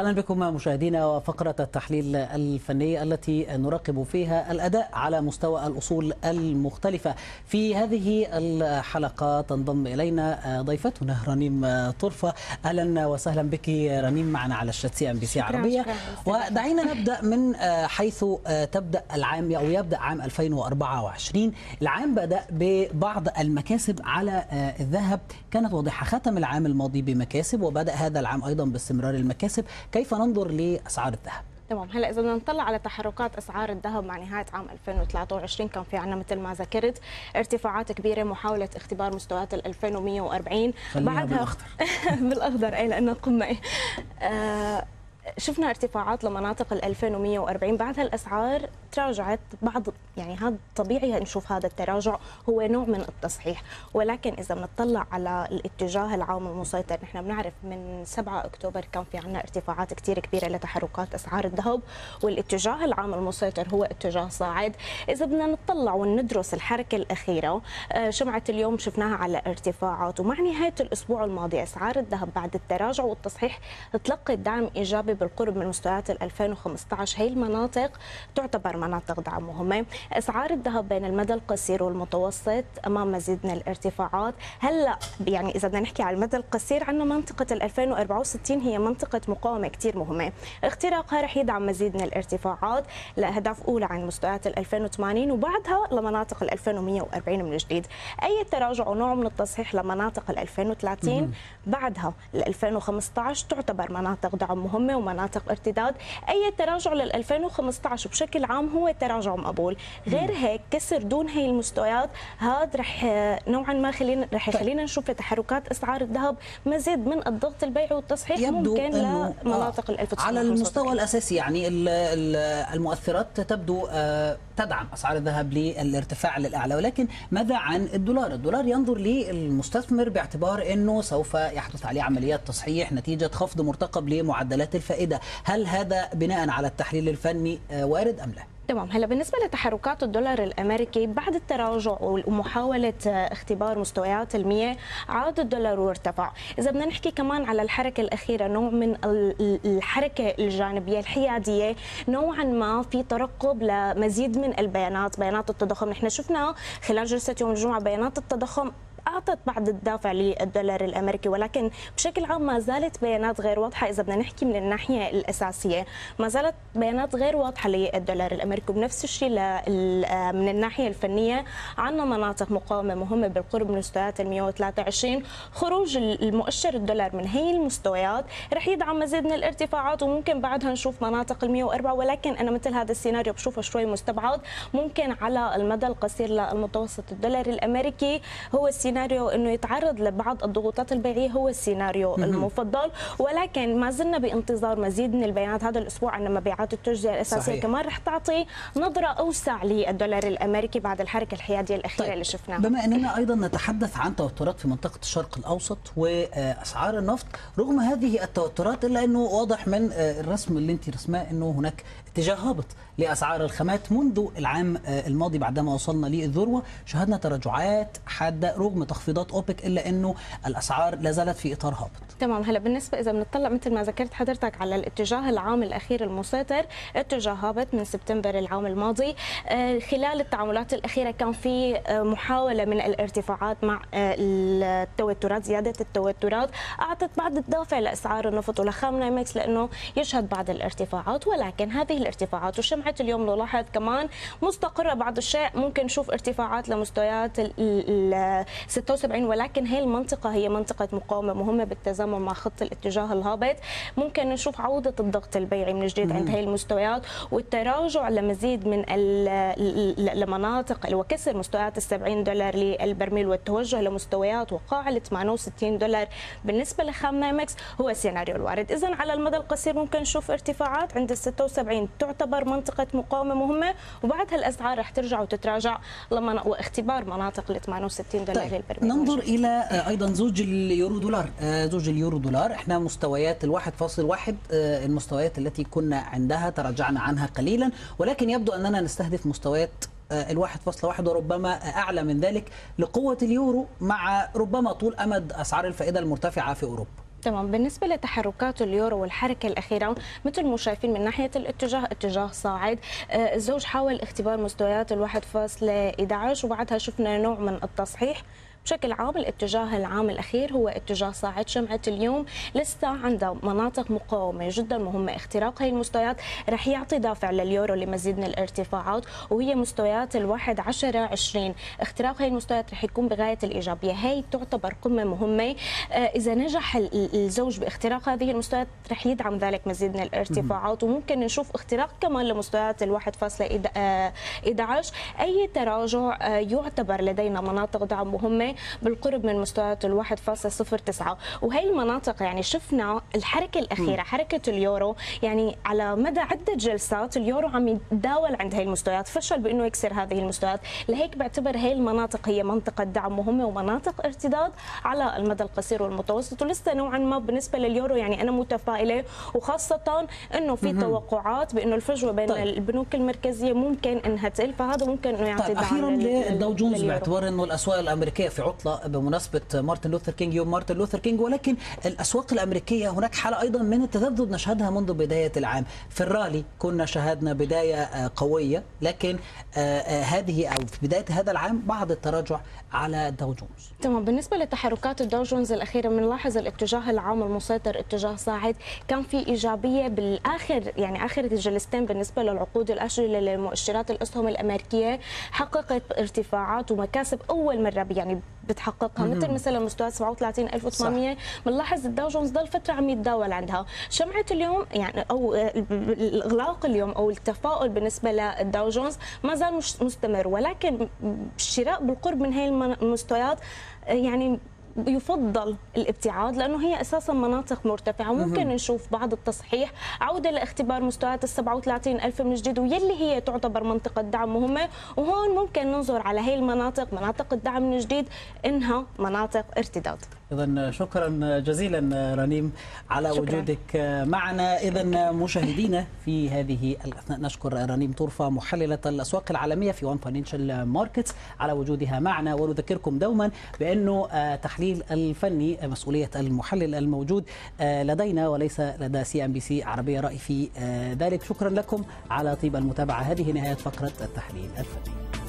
أهلا بكم مشاهدينا وفقرة التحليل الفني التي نراقب فيها الأداء على مستوى الأصول المختلفة. في هذه الحلقة تنضم إلينا ضيفتنا رنيم طرفة. أهلا وسهلا بك رنيم معنا على الشات سي إم بي سي عربية. ودعينا نبدأ من حيث تبدأ العام أو يبدأ عام 2024 العام بدأ ببعض المكاسب على الذهب. كانت واضحة ختم العام الماضي بمكاسب وبدأ هذا العام أيضا باستمرار المكاسب. كيف ننظر لأسعار الذهب؟ تمام هلا إذا بدنا نطلع على تحركات أسعار الذهب مع نهاية عام 2023 كان في عندنا مثل ما ذكرت ارتفاعات كبيرة محاولة اختبار مستويات ال 2140 بعدها بالأخضر. بالأخضر أي لأنه قمة آه شفنا ارتفاعات لمناطق ال 2140 بعدها الاسعار تراجعت بعض يعني هذا طبيعي نشوف هذا التراجع هو نوع من التصحيح. ولكن إذا بنطلع على الاتجاه العام المسيطر نحن بنعرف من 7 أكتوبر كان في عندنا ارتفاعات كثير كبيرة لتحركات أسعار الذهب. والاتجاه العام المسيطر هو اتجاه صاعد. إذا بدنا نطلع وندرس الحركة الأخيرة شمعة اليوم شفناها على ارتفاعات. ومع نهاية الأسبوع الماضي أسعار الذهب بعد التراجع والتصحيح تلقت دعم إيجابي بالقرب من مستويات ال 2015 هي المناطق تعتبر مناطق دعم مهمه إسعار الذهب بين المدى القصير والمتوسط أمام مزيد من الارتفاعات. هلأ يعني إذا بدنا نحكي على المدى القصير عندنا منطقة ال 2064 هي منطقة مقاومة كثير مهمة. اختراقها رح يدعم مزيد من الارتفاعات. لأهداف أولى عن مستويات ال 2080 وبعدها لمناطق ال 2140 من جديد. أي تراجع ونوع من التصحيح لمناطق ال 2030 بعدها ل 2015 تعتبر مناطق دعم مهمة ومناطق ارتداد أي تراجع لل 2015 بشكل عام هو تراجع مقبول غير هيك كسر دون هي المستويات هذا رح نوعا ما خلينا رح يخلينا نشوف تحركات أسعار الذهب مزيد من الضغط البيعي والتصحيح يبدو ممكن لمناطق ال 1975 على المستوى الأساسي يعني المؤثرات تبدو تدعم أسعار الذهب للارتفاع للأعلى ولكن ماذا عن الدولار؟ الدولار ينظر للمستثمر باعتبار إنه سوف يحدث عليه عمليات تصحيح نتيجة خفض مرتقب لمعدلات الفائدة، هل هذا بناء على التحليل الفني وارد أم لا؟ تمام هلا بالنسبة لتحركات الدولار الأمريكي بعد التراجع ومحاولة اختبار مستويات ال100 عاد الدولار وارتفع. إذا بدنا نحكي كمان على الحركة الأخيرة نوع من الحركة الجانبية الحيادية نوعا ما في ترقب لمزيد من البيانات بيانات التضخم. نحن شفنا خلال جلسة يوم الجمعة بيانات التضخم أعطت بعض الدافع للدولار الأمريكي ولكن بشكل عام ما زالت بيانات غير واضحة إذا بدنا نحكي من الناحية الأساسية ما زالت بيانات غير واضحة للدولار الأمريكي وبنفس الشيء من الناحية الفنية عندنا مناطق مقاومة مهمة بالقرب من مستويات ال 123 خروج المؤشر الدولار من هي المستويات رح يدعم مزيد من الارتفاعات وممكن بعدها نشوف مناطق ال 104 ولكن أنا مثل هذا السيناريو بشوفه شوي مستبعد ممكن على المدى القصير للمتوسط الدولار الأمريكي هو السيناريو السيناريو إنه يتعرض لبعض الضغوطات البيعية هو السيناريو المفضل ولكن ما زلنا بانتظار مزيد من البيانات هذا الأسبوع عندنا مبيعات التجزئة الأساسية صحيح. كمان رح تعطي نظرة أوسع للدولار الأمريكي بعد الحركة الحيادية الأخيرة طيب. اللي شفناها بما أننا أيضا نتحدث عن توترات في منطقة الشرق الأوسط وأسعار النفط رغم هذه التوترات إلا أنه واضح من الرسم اللي أنت رسماه أنه هناك اتجاه هابط لأسعار الخامات منذ العام الماضي بعدما وصلنا للذروة شهدنا تراجعات حادة رغم تخفيضات أوبك إلا إنه الأسعار لا زالت في إطار هابط. تمام هلا بالنسبة إذا بنطلع مثل ما ذكرت حضرتك على الاتجاه العام الأخير المسيطر اتجاه هابط من سبتمبر العام الماضي. خلال التعاملات الأخيرة كان في محاولة من الارتفاعات مع التوترات زيادة التوترات. أعطت بعض الدافع لأسعار النفط ولخام نايمكس لأنه يشهد بعض الارتفاعات ولكن هذه الارتفاعات وشمعة اليوم نلاحظ كمان مستقرة بعض الشيء. ممكن نشوف ارتفاعات لمستويات 76 ولكن هي المنطقة هي منطقة مقاومة مهمة بالتزامن مع خط الاتجاه الهابط. ممكن نشوف عودة الضغط البيعي من جديد عند هي المستويات والتراجع لمزيد من لمناطق وكسر مستويات ال 70 دولار للبرميل والتوجه لمستويات وقاع ال 68 دولار. بالنسبة لخام نايمكس هو السيناريو الوارد. إذا على المدى القصير ممكن نشوف ارتفاعات عند ال 76 تعتبر منطقة مقاومة مهمة وبعدها الأسعار رح ترجع وتتراجع لما واختبار مناطق ال 68 دولار طيب. ننظر إلى أيضا زوج اليورو دولار. زوج اليورو دولار. إحنا مستويات ال 1.1 المستويات التي كنا عندها تراجعنا عنها قليلا. ولكن يبدو أننا نستهدف مستويات ال 1.1 وربما أعلى من ذلك لقوة اليورو مع ربما طول أمد أسعار الفائدة المرتفعة في أوروبا. تمام. بالنسبة لتحركات اليورو والحركة الأخيرة مثل ما شايفين من ناحية الاتجاه اتجاه صاعد آه، الزوج حاول اختبار مستويات الواحد فاصلة 11 وبعدها شفنا نوع من التصحيح. بشكل عام الاتجاه العام الأخير هو اتجاه صاعد شمعة اليوم. لسه عندها مناطق مقاومة جدا مهمة. اختراق هي المستويات رح يعطي دافع لليورو لمزيد من الارتفاعات وهي مستويات الواحد 10 20 اختراق هي المستويات رح يكون بغاية الإيجابية. هي تعتبر قمة مهمة. آه، إذا نجح الزوج باختراق هذه المستويات رح يدعم ذلك مزيد من الارتفاعات. وممكن نشوف اختراق كمان لمستويات الواحد فاصلة 11 أي تراجع آه، يعتبر لدينا مناطق دعم بالقرب من مستويات ال 1.09 وهي المناطق يعني شفنا الحركة الأخيرة حركة اليورو. يعني على مدى عدة جلسات اليورو عم يتداول عند هي المستويات. فشل بإنه يكسر هذه المستويات. لهيك بعتبر هي المناطق هي منطقة دعم مهمة ومناطق ارتداد على المدى القصير والمتوسط. ولسه نوعا ما بالنسبة لليورو يعني أنا متفائلة وخاصة إنه في توقعات بإنه الفجوة بين طيب. البنوك المركزية ممكن إنها تقل. فهذا ممكن إنه يعطي طيب دعم أخيرا للدو جونز باعتبار إنه الأسواق الأمريكية في عطلة بمناسبة مارتن لوثر كينج يوم مارتن لوثر كينج ولكن الأسواق الأمريكية هناك حالة أيضا من التذبذب نشهدها منذ بداية العام. في الرالي كنا شاهدنا بداية آه، قوية لكن آه، آه، هذه أو في بداية هذا العام بعض التراجع على الدو جونز. تمام. بالنسبة لتحركات الدو جونز الأخيرة بنلاحظ الاتجاه العام المسيطر اتجاه صاعد. كان في إيجابية بالآخر يعني آخر الجلستين بالنسبة للعقود الاجله للمؤشرات الأسهم الأمريكية حققت ارتفاعات ومكاسب أول مرة يعني بتحققها. مثل مثلا مستوى 37800 بنلاحظ الداو جونز ضل فترة عم يتداول عندها. شمعة اليوم يعني أو الاغلاق اليوم أو التفاؤل بالنسبة للداو جونز ما زال مستمر. ولكن الشراء بالقرب من هي المستويات يعني يفضل الابتعاد لأنه هي أساسا مناطق مرتفعة. ممكن نشوف بعض التصحيح. عودة لاختبار مستويات ال 37 ألف من جديد واللي هي تعتبر منطقة دعم مهمة. وهون ممكن ننظر على هي المناطق مناطق الدعم من جديد إنها مناطق ارتداد. اذا شكرا جزيلا رنيم على شكرا. وجودك معنا. اذا مشاهدينا في هذه الأثناء نشكر رنيم طرفة محللة الأسواق العالمية في وان فاينانشال ماركتس على وجودها معنا. ونذكركم دوما بانه التحليل الفني مسؤولية المحلل الموجود لدينا وليس لدى CNBC عربية رأي في ذلك. شكرا لكم على طيب المتابعة. هذه نهاية فقرة التحليل الفني.